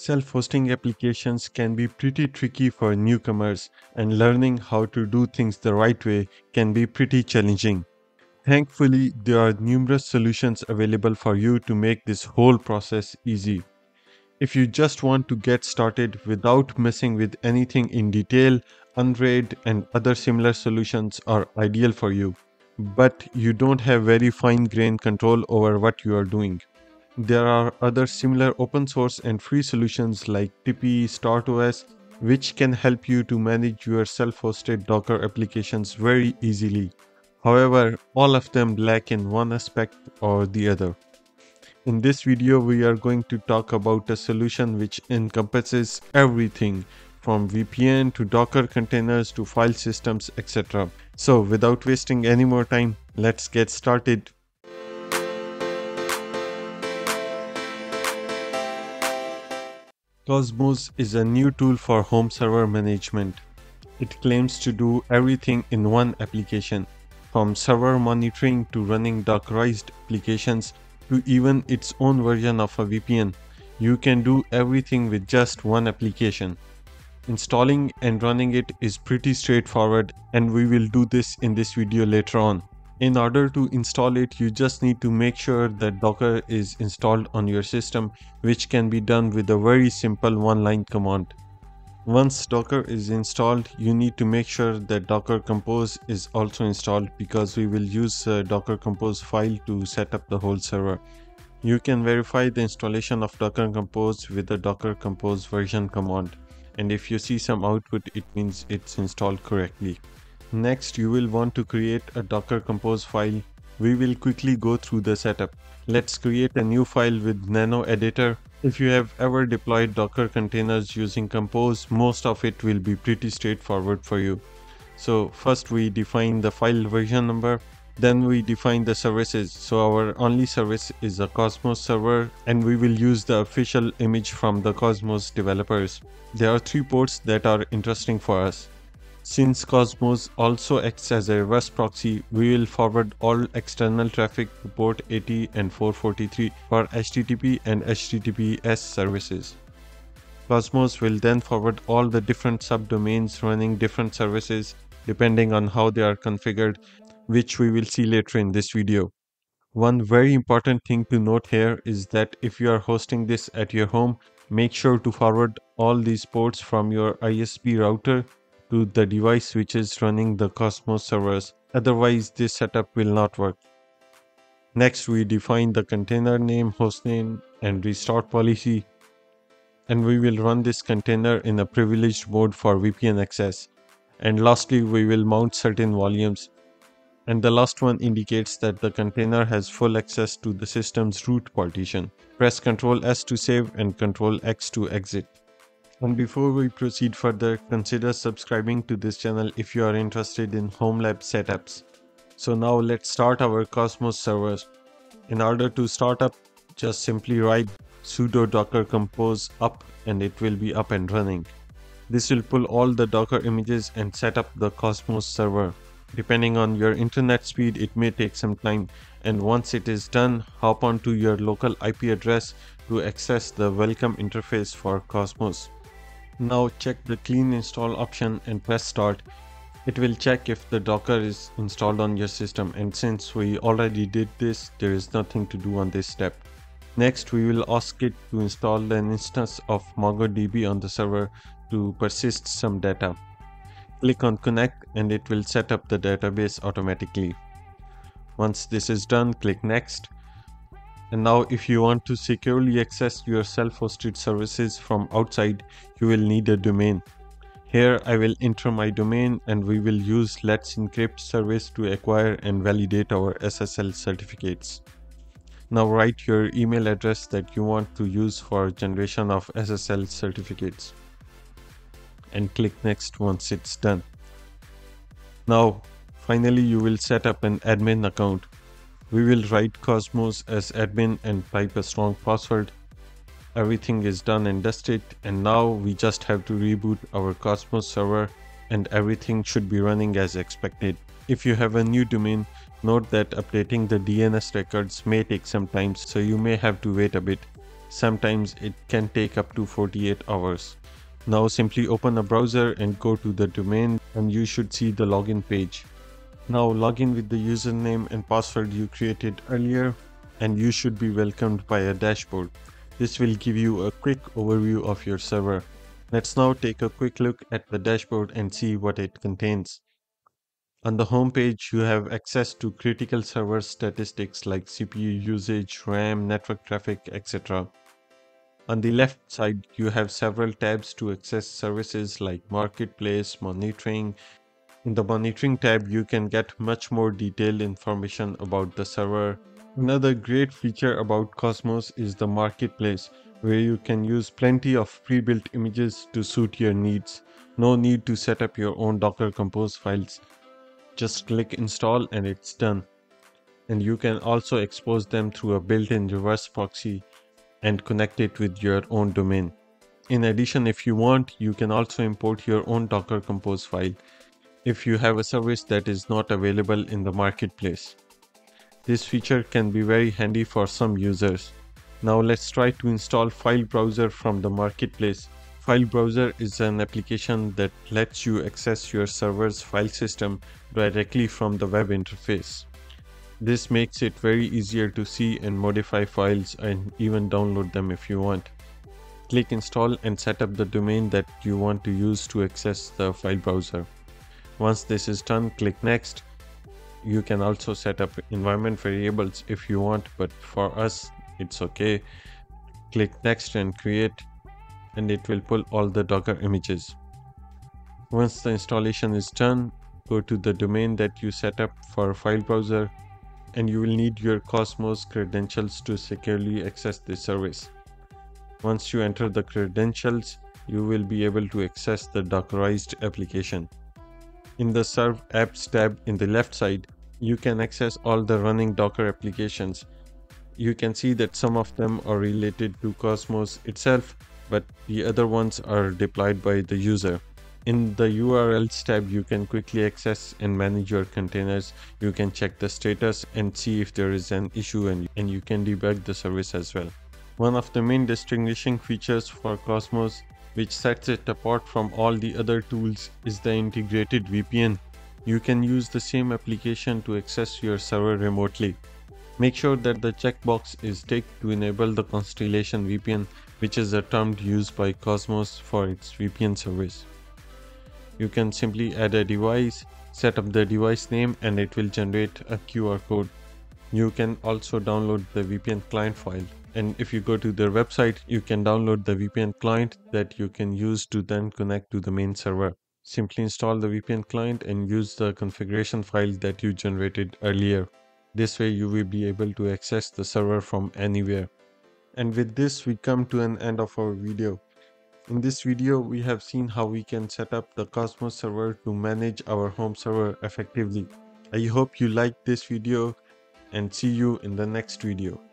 Self-hosting applications can be pretty tricky for newcomers and learning how to do things the right way can be pretty challenging. Thankfully, there are numerous solutions available for you to make this whole process easy. If you just want to get started without messing with anything in detail, Unraid and other similar solutions are ideal for you, but you don't have very fine-grained control over what you are doing. There are other similar open source and free solutions like Tipi, StartOS, which can help you to manage your self-hosted Docker applications very easily. However, all of them lack in one aspect or the other. In this video, we are going to talk about a solution which encompasses everything from VPN to Docker containers to file systems, etc. So without wasting any more time, let's get started. Cosmos is a new tool for home server management. It claims to do everything in one application, from server monitoring to running Dockerized applications to even its own version of a VPN. You can do everything with just one application. Installing and running it is pretty straightforward and we will do this in this video later on. In order to install it, you just need to make sure that Docker is installed on your system, which can be done with a very simple one-line command. Once Docker is installed, you need to make sure that Docker Compose is also installed because we will use a Docker Compose file to set up the whole server. You can verify the installation of Docker Compose with the Docker Compose version command. And if you see some output, it means it's installed correctly. Next, you will want to create a Docker Compose file. We will quickly go through the setup. Let's create a new file with Nano Editor. If you have ever deployed Docker containers using Compose, most of it will be pretty straightforward for you. So first we define the file version number, then we define the services. So our only service is a Cosmos server and we will use the official image from the Cosmos developers. There are three ports that are interesting for us. Since Cosmos also acts as a reverse proxy, we will forward all external traffic to port 80 and 443 for HTTP and HTTPS services. Cosmos will then forward all the different subdomains running different services depending on how they are configured, which we will see later in this video. One very important thing to note here is that if you are hosting this at your home, make sure to forward all these ports from your ISP router to the device which is running the Cosmos servers, otherwise this setup will not work. Next we define the container name, hostname and restart policy and we will run this container in a privileged mode for VPN access. And lastly we will mount certain volumes and the last one indicates that the container has full access to the system's root partition. Press Ctrl S to save and Ctrl X to exit. And before we proceed further, consider subscribing to this channel if you are interested in home lab setups. So now let's start our Cosmos servers. In order to start up, just simply write sudo docker compose up and it will be up and running. This will pull all the docker images and set up the Cosmos server. Depending on your internet speed, it may take some time and once it is done, hop onto your local IP address to access the welcome interface for Cosmos. Now check the clean install option and press start. It will check if the Docker is installed on your system and since we already did this, there is nothing to do on this step. Next, we will ask it to install an instance of MongoDB on the server to persist some data. Click on connect and it will set up the database automatically. Once this is done, click next and now if you want to securely access your self-hosted services from outside, you will need a domain. Here I will enter my domain and we will use Let's Encrypt service to acquire and validate our SSL certificates. Now write your email address that you want to use for generation of SSL certificates. And click next once it's done. Now finally you will set up an admin account we will write Cosmos as admin and type a strong password. Everything is done and dusted and now we just have to reboot our Cosmos server and everything should be running as expected. If you have a new domain, note that updating the DNS records may take some time so you may have to wait a bit. Sometimes it can take up to 48 hours. Now simply open a browser and go to the domain and you should see the login page. Now log in with the username and password you created earlier and you should be welcomed by a dashboard. This will give you a quick overview of your server. Let's now take a quick look at the dashboard and see what it contains. On the home page, you have access to critical server statistics like CPU usage, RAM, network traffic, etc. On the left side, you have several tabs to access services like Marketplace, Monitoring. In the Monitoring tab, you can get much more detailed information about the server. Another great feature about Cosmos is the Marketplace, where you can use plenty of pre-built images to suit your needs. No need to set up your own Docker Compose files. Just click install and it's done. And you can also expose them through a built-in reverse proxy and connect it with your own domain. In addition, if you want, you can also import your own Docker Compose file if you have a service that is not available in the marketplace. This feature can be very handy for some users. Now let's try to install File Browser from the marketplace. File Browser is an application that lets you access your server's file system directly from the web interface. This makes it very easier to see and modify files and even download them if you want. Click install and set up the domain that you want to use to access the file browser. Once this is done, click next. You can also set up environment variables if you want, but for us, it's okay. Click next and create and it will pull all the Docker images. Once the installation is done, go to the domain that you set up for file browser and you will need your Cosmos credentials to securely access this service. Once you enter the credentials, you will be able to access the Dockerized application. In the ServApps tab in the left side, you can access all the running Docker applications. You can see that some of them are related to Cosmos itself, but the other ones are deployed by the user. In the URLs tab, you can quickly access and manage your containers. You can check the status and see if there is an issue and, and you can debug the service as well. One of the main distinguishing features for Cosmos, which sets it apart from all the other tools, is the integrated VPN. You can use the same application to access your server remotely. Make sure that the checkbox is ticked to enable the Constellation VPN, which is a term used by Cosmos for its VPN service you can simply add a device, set up the device name and it will generate a QR code. You can also download the VPN client file and if you go to their website you can download the VPN client that you can use to then connect to the main server. Simply install the VPN client and use the configuration file that you generated earlier. This way you will be able to access the server from anywhere. And with this we come to an end of our video. In this video, we have seen how we can set up the Cosmos server to manage our home server effectively. I hope you liked this video and see you in the next video.